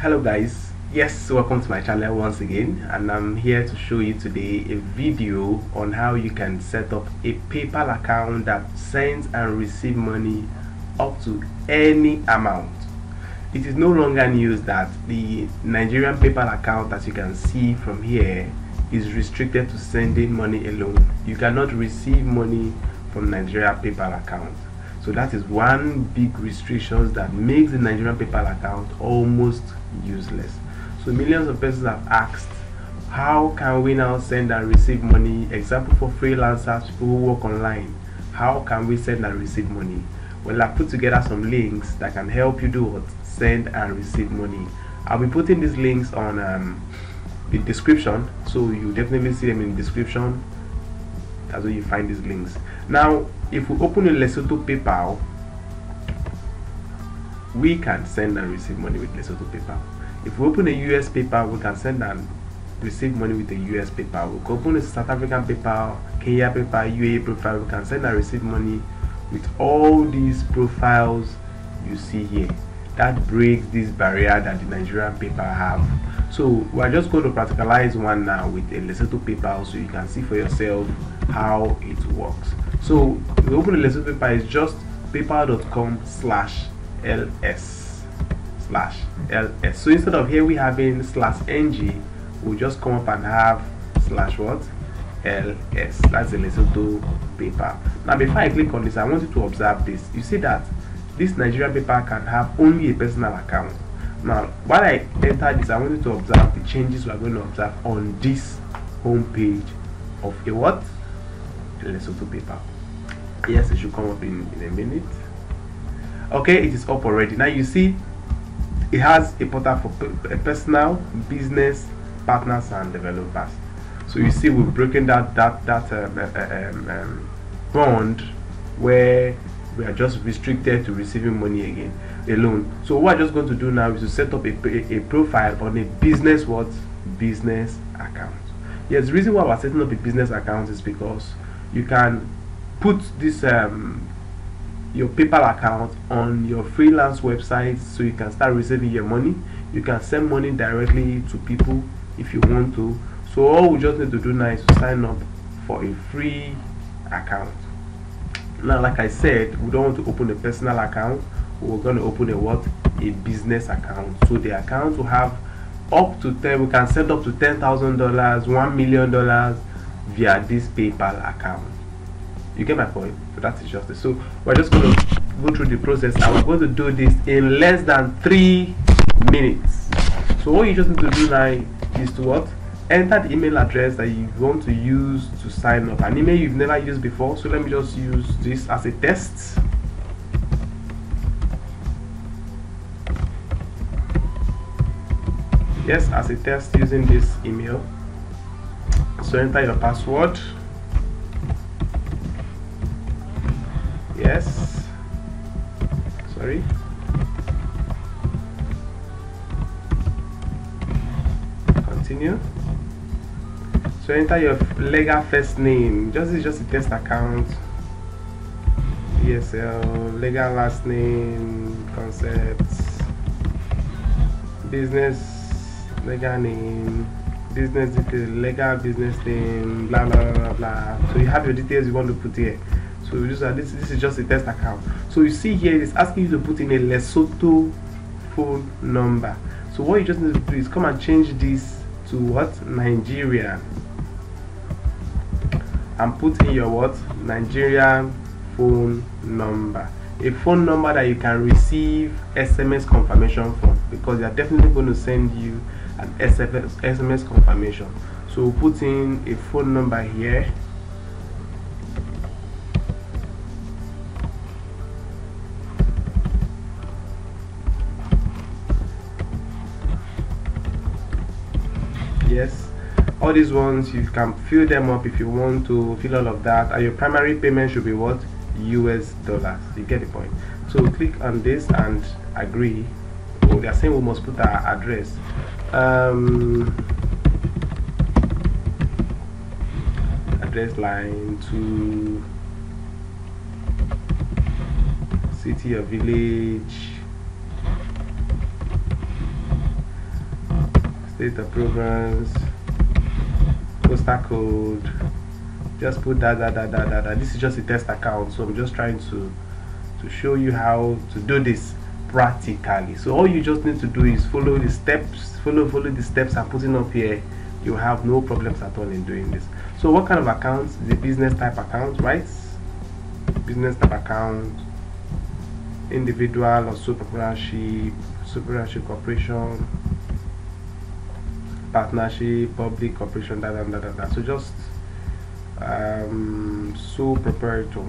hello guys. Yes welcome to my channel once again and i'm here to show you today a video on how you can set up a paypal account that sends and receives money up to any amount. It is no longer news that the nigerian paypal account as you can see from here is restricted to sending money alone. You cannot receive money from nigeria paypal account so that is one big restrictions that makes the nigerian paypal account almost useless. So millions of persons have asked how can we now send and receive money? Example for freelancers people who work online how can we send and receive money? Well i put together some links that can help you do what? Send and receive money. I'll be putting these links on um, the description so you definitely see them in the description. That's where you find these links now if we open a lesotho paypal we can send and receive money with lesotho paypal if we open a us paypal we can send and receive money with a us paypal we can open a south african paypal kenya paypal uae profile we can send and receive money with all these profiles you see here. That breaks this barrier that the nigerian paypal have. So we're just going to practicalize one now with a lesotho paypal so you can see for yourself how it works so we open the lesotho paypal is just paypal.com slash ls slash ls. so instead of here we having slash ng we'll just come up and have slash what? Ls that's the lesotho paypal now before i click on this i want you to observe this. You see that this nigerian paper can have only a personal account. Now while i enter this i want you to observe the changes we are going to observe on this home page of a what? Lesotho paypal yes it should come up in, in a minute. Okay it is up already. Now you see it has a portal for a personal business partners and developers. So you see we've broken that that that um, um, um, bond where we are just restricted to receiving money again alone. So what i'm just going to do now is to set up a, a, a profile on a business what? Business account. Yes the reason why we're setting up a business account is because you can put this um, your PayPal account on your freelance website so you can start receiving your money. You can send money directly to people if you want to. So all we just need to do now is to sign up for a free account. Now, like I said, we don't want to open a personal account. We're going to open a what? A business account. So the account will have up to 10, we can send up to $10,000, $1 million via this PayPal account you get my point? So that is just it so we're just going to go through the process and we're going to do this in less than three minutes. So what you just need to do now is to what? Enter the email address that you want to use to sign up. An email you've never used before. So let me just use this as a test. Yes as a test using this email. So enter your password yes. Sorry. Continue. So enter your legal first name. Just is just a test account. ESL legal last name concepts business legal name business detail legal business name blah blah blah blah. So you have your details you want to put here so this, uh, this, this is just a test account. So you see here it's asking you to put in a lesotho phone number. So what you just need to do is come and change this to what? Nigeria and put in your what? Nigerian phone number. A phone number that you can receive sms confirmation from because they are definitely going to send you an sms sms confirmation. So put in a phone number here yes. All these ones you can fill them up if you want to fill all of that. And your primary payment should be what? Us dollars. You get the point. So click on this and agree. Oh they're saying we must put our address. Um, address line to city or village state province postal code just put that that that that that, this is just a test account so i'm just trying to to show you how to do this practically. So all you just need to do is follow the steps follow follow the steps i'm putting up here. You have no problems at all in doing this. So what kind of accounts? The business type account right? Business type account individual or supervisorship supervisorship corporation partnership public corporation that and that, that, that so just um, sole proprietor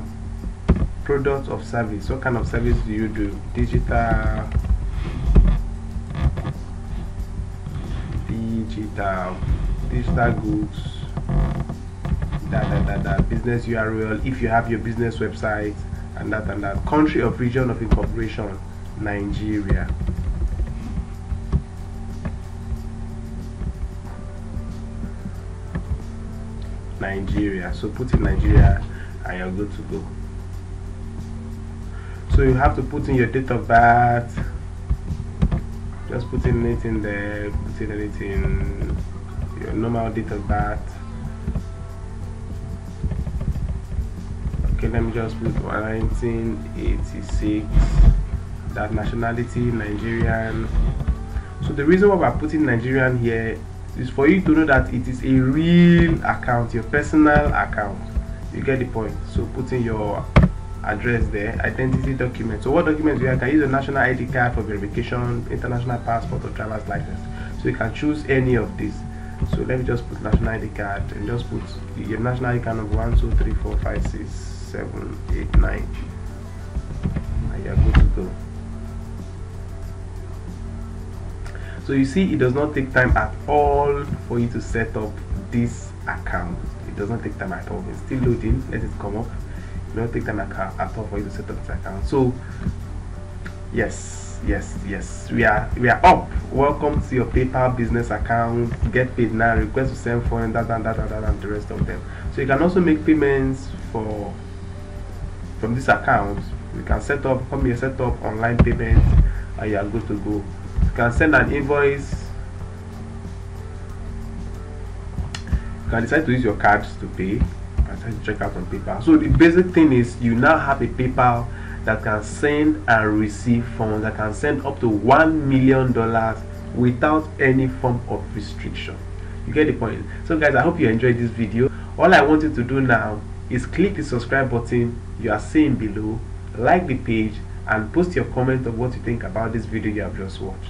product of service. What kind of service do you do? Digital? Digital. Digital goods. That, that, that, that business url if you have your business website and that and that. Country of region of incorporation nigeria nigeria. So put in nigeria and you're good to go. So you have to put in your date of birth. Just put in it in there put in anything your normal date of birth. Okay let me just put 1986 that nationality Nigerian. So the reason why we're putting Nigerian here is for you to know that it is a real account your personal account. You get the point. So put in your address there identity document. So what documents you have? can use a national id card for verification international passport or driver's license. So you can choose any of these. So let me just put national id card and just put your national id card number one two three four five six seven eight nine. And you're good to go so you see it does not take time at all for you to set up this account. It does not take time at all. It's still loading. Let it come up. Do not take time at all for you to set up this account. So yes yes yes. We are we are up. Welcome to your paypal business account. Get paid now. Request to send funds that and that and that and the rest of them. So you can also make payments for from this account. You can set up come here set up online payment and you are good to go can send an invoice you can decide to use your cards to pay try to check out on PayPal. So the basic thing is you now have a PayPal that can send and receive funds that can send up to one million dollars without any form of restriction. You get the point. So guys, I hope you enjoyed this video. All I want you to do now is click the subscribe button you are seeing below, like the page, and post your comment of what you think about this video you have just watched.